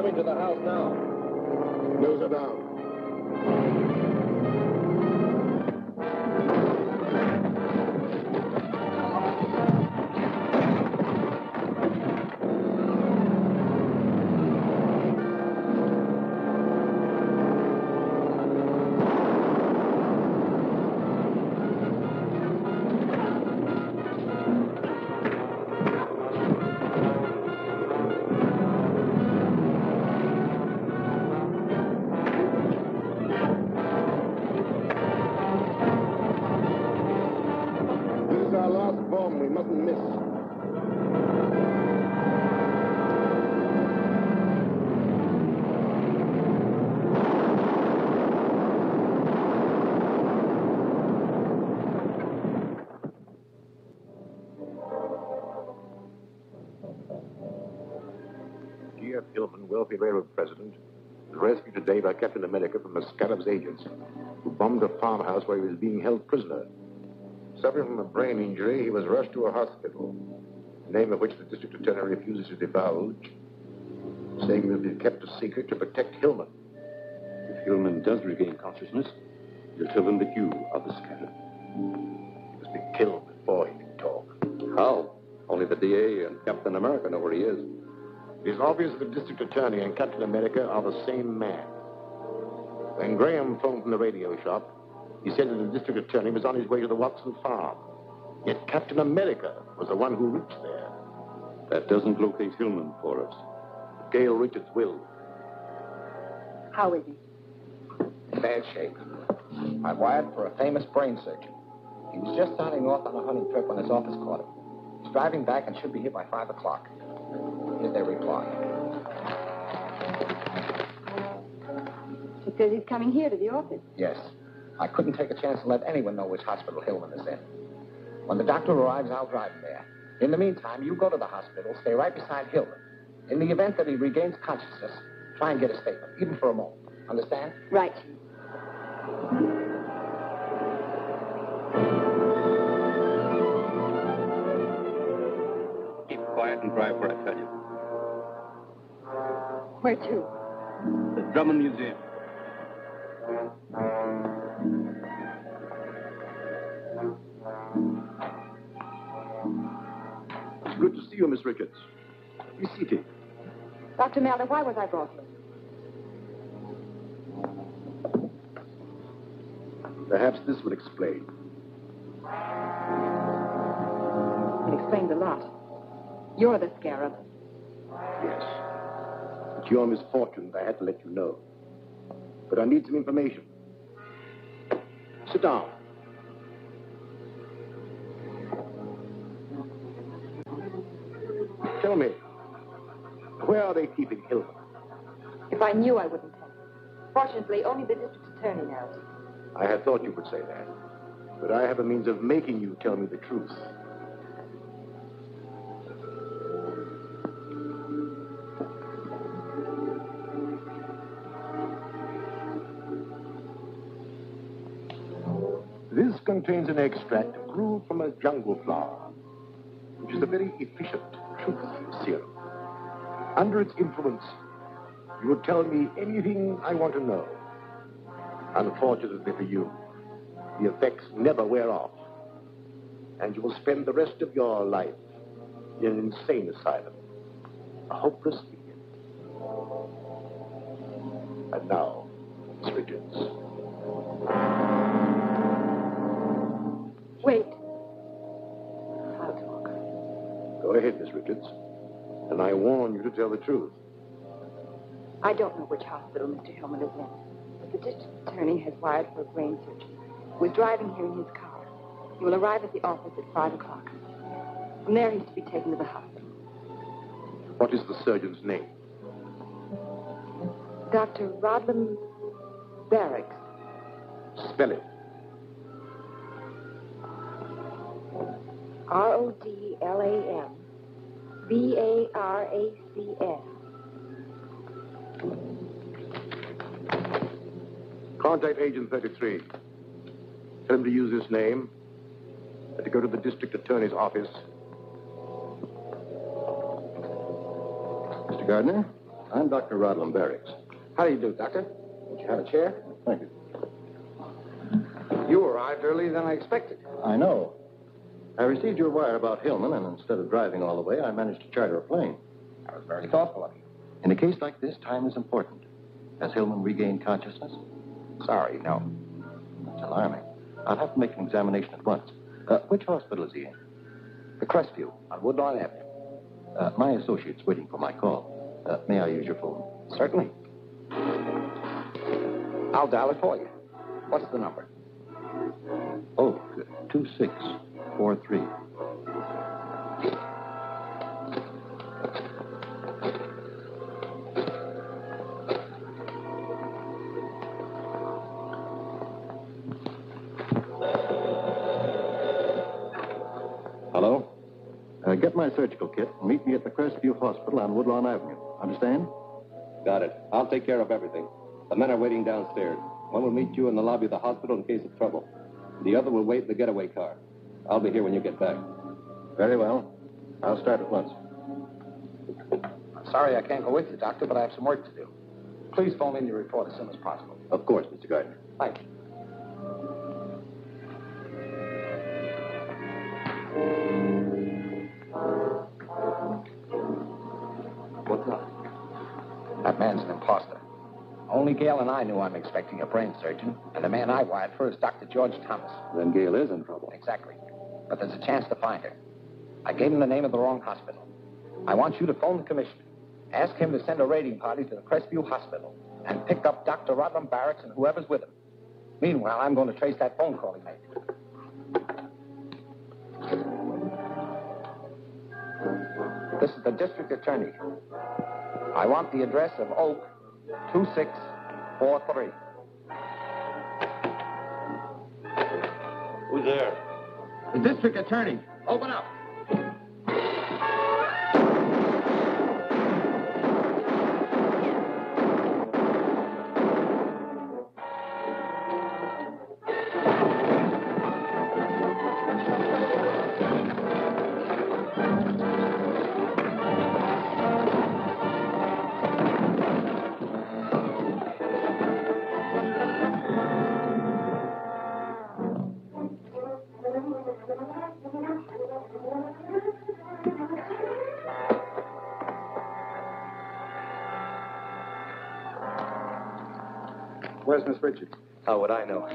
Coming to the house now. Wealthy railroad president, was rescued today by Captain America from the Scarab's agents, who bombed a farmhouse where he was being held prisoner. Suffering from a brain injury, he was rushed to a hospital, the name of which the district attorney refuses to divulge, saying it will be kept a secret to protect Hillman. If Hillman does regain consciousness, you'll tell them that you are the Scarab. He must be killed before he can talk. How? Only the DA and Captain America know where he is. It is obvious that the district attorney and Captain America are the same man. When Graham phoned from the radio shop, he said that the district attorney was on his way to the Watson farm. Yet Captain America was the one who reached there. That doesn't locate Hillman for us. Gail Richards will. How is he? Bad shape. I wired for a famous brain surgeon. He was just starting off on a hunting trip when his office caught him. He's driving back and should be here by 5 o'clock. Here's their reply. She says he's coming here to the office. Yes. I couldn't take a chance to let anyone know which hospital Hillman is in. When the doctor arrives, I'll drive him there. In the meantime, you go to the hospital, stay right beside Hillman. In the event that he regains consciousness, try and get a statement, even for a moment. Understand? Right. Keep quiet and drive where I tell you. Where to? The Drummond Museum. It's good to see you, Miss Richards. Be seated. Dr. Maldor, why was I brought here? Perhaps this will explain. It explains a lot. You're the scarab. Yes. It's your misfortune that I had to let you know. But I need some information. Sit down. Tell me, where are they keeping Hillman? If I knew, I wouldn't tell you. Fortunately, only the district attorney knows. I had thought you would say that. But I have a means of making you tell me the truth. Contains an extract brewed from a jungle flower, which is a very efficient truth serum. Under its influence, you will tell me anything I want to know. Unfortunately for you, the effects never wear off, and you will spend the rest of your life in an insane asylum, a hopeless idiot. And now, Miss Richards. Go ahead, Miss Richards. And I warn you to tell the truth. I don't know which hospital Mr. Hillman is in, but the district attorney has wired for a brain surgeon who is driving here in his car. He will arrive at the office at 5 o'clock. From there, he's to be taken to the hospital. What is the surgeon's name? Dr. Rodlam Baracs. Spell it. R O D L A M B A R A C S. Contact Agent 33. Tell him to use this name and to go to the district attorney's office. Mr. Gardner? I'm Dr. Rodlam Baracs. How do you do, Doctor? Would you have a chair? Thank you. You arrived earlier than I expected. I know. I received your wire about Hillman, and instead of driving all the way, I managed to charter a plane. That was very thoughtful of you. In a case like this, time is important. Has Hillman regained consciousness? Sorry, no. That's alarming. I'll have to make an examination at once. Uh, which hospital is he in? The Crestview on Woodlawn Avenue. Uh, my associate's waiting for my call. Uh, may I use your phone? Certainly. I'll dial it for you. What's the number? Oh, 2643. Hello? Uh, get my surgical kit and meet me at the Crestview Hospital on Woodlawn Avenue. Understand? Got it. I'll take care of everything. The men are waiting downstairs. One will meet you in the lobby of the hospital in case of trouble. The other will wait in the getaway car. I'll be here when you get back. Very well. I'll start at once. I'm sorry I can't go with you, Doctor, but I have some work to do. Please phone in your report as soon as possible. Of course, Mr. Gardner. Thank you. What's up? That man's an imposter. Only Gail and I knew I'm expecting a brain surgeon, and the man I wired for is Dr. George Thomas. Then Gail is in trouble. Exactly. But there's a chance to find her. I gave him the name of the wrong hospital. I want you to phone the commissioner. Ask him to send a raiding party to the Crestview Hospital and pick up Dr. Rodlam Baracs and whoever's with him. Meanwhile, I'm going to trace that phone call he made. This is the district attorney. I want the address of Oak 2643. Who's there? The district attorney. Open up. Where's Miss Richards? How would I know?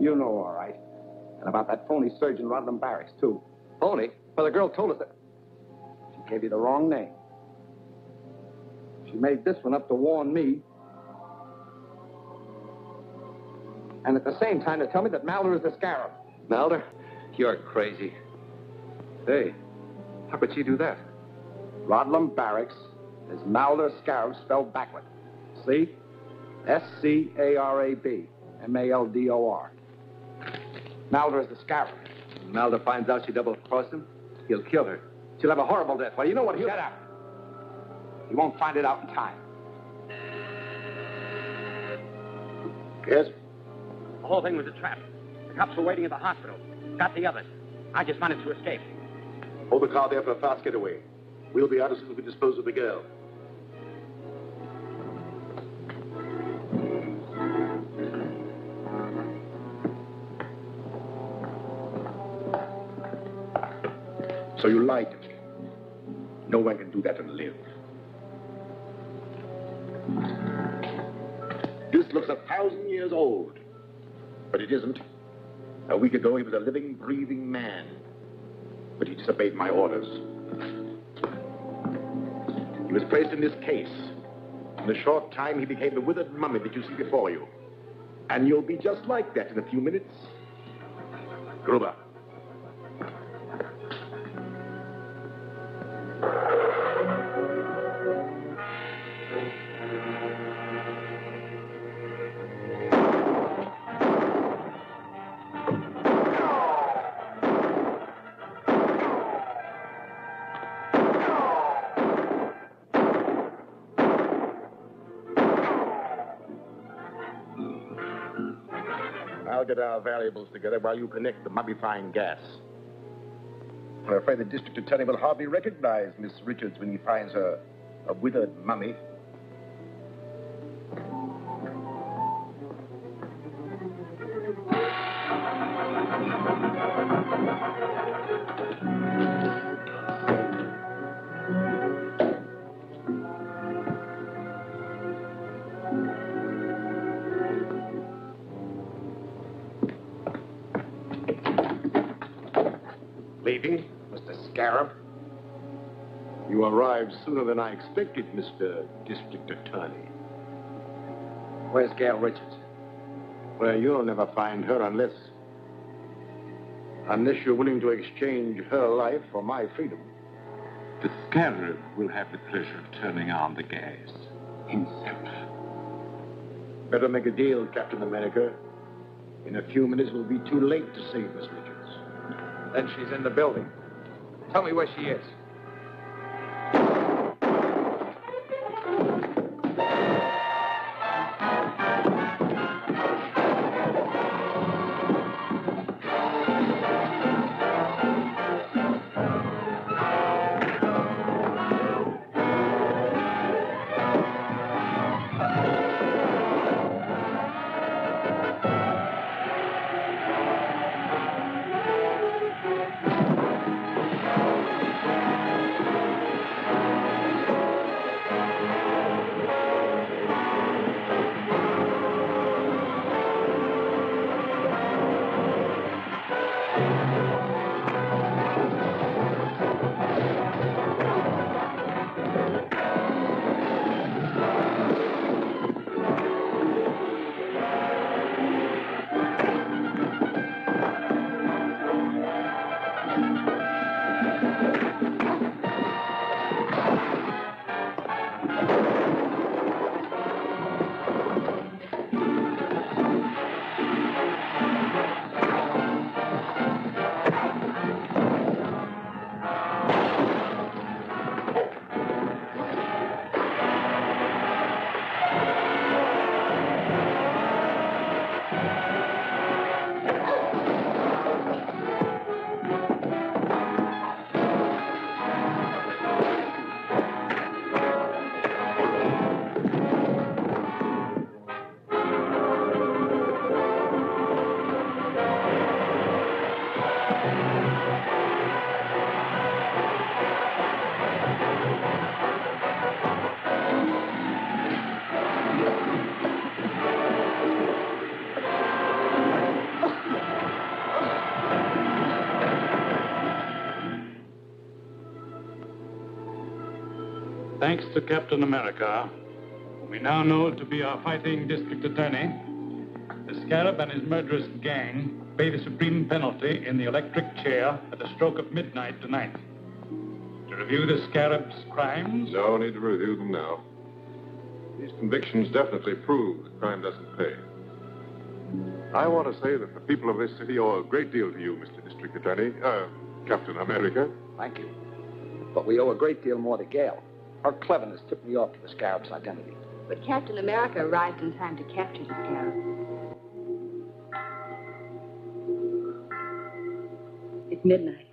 You know all right. And about that phony surgeon, Rodlam Baracs, too. Phony? Well, the girl told us that. She gave you the wrong name. She made this one up to warn me. And at the same time to tell me that Maldor is the scarab. Maldor? You're crazy. Hey, how could she do that? Rodlam Baracs is Maldor Scarab spelled backward. See? S-C-A-R-A-B. M-A-L-D-O-R. Maldor is the scarab. When Maldor finds out she double-crossed him, he'll kill her. She'll have a horrible death. Well, you know what? He'll... Shut up. He won't find it out in time. Yes? The whole thing was a trap. Cops were waiting at the hospital. Got the others. I just managed to escape. Hold the car there for a fast getaway. We'll be out as soon as we dispose of the girl. So you lied to me. No one can do that and live. This looks a thousand years old. But it isn't. A week ago, he was a living, breathing man. But he disobeyed my orders. He was placed in this case. In a short time, he became the withered mummy that you see before you. And you'll be just like that in a few minutes. Gruber. Get our valuables together while you connect the mummifying gas. I'm afraid the district attorney will hardly recognize Miss Richards when he finds her A withered mummy. Mr. Scarab? You arrived sooner than I expected, Mr. District Attorney. Where's Gail Richards? Well, you'll never find her unless. unless you're willing to exchange her life for my freedom. The Scarab will have the pleasure of turning on the gas himself. Better make a deal, Captain America. In a few minutes, it'll be too late to save Miss Richards. Then she's in the building. Tell me where she is. Thanks to Captain America, whom we now know to be our fighting district attorney, the Scarab and his murderous gang pay the supreme penalty in the electric chair at the stroke of midnight tonight. To review the Scarab's crimes, No need to review them now. These convictions definitely prove that crime doesn't pay. I want to say that the people of this city owe a great deal to you, Mr. District Attorney, uh, Captain America. Thank you. But we owe a great deal more to Gail. Her cleverness tipped me off to the Scarab's identity. But Captain America arrived in time to capture the scarab. It's midnight.